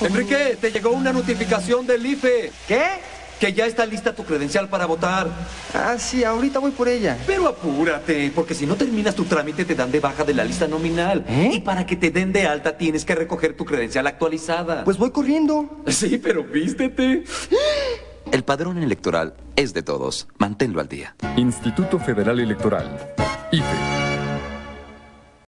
Enrique, te llegó una notificación del IFE. ¿Qué? Que ya está lista tu credencial para votar. Ah, sí, ahorita voy por ella. Pero apúrate, porque si no terminas tu trámite te dan de baja de la lista nominal. ¿Eh? Y para que te den de alta tienes que recoger tu credencial actualizada. Pues voy corriendo. sí, pero vístete. El padrón electoral es de todos. Manténlo al día. Instituto Federal Electoral. IFE.